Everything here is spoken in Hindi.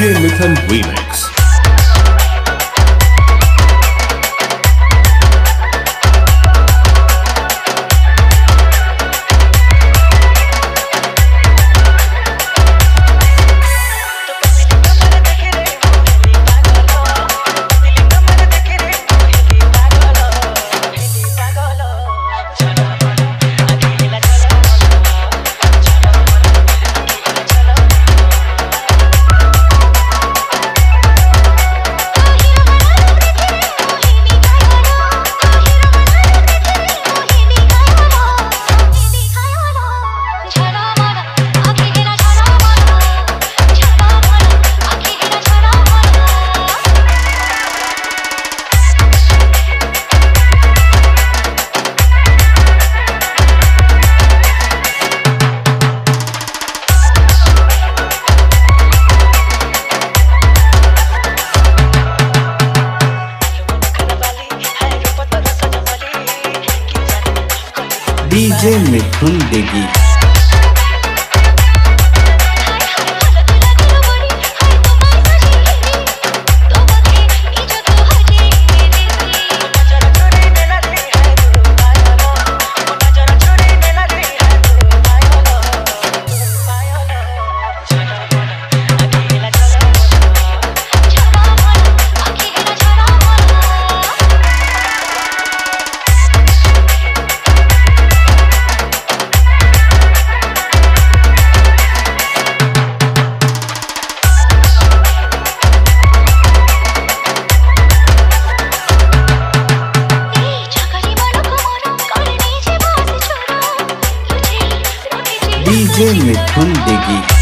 DJ Mithan Remix. DJ Mithun देगी मिथुन देगी।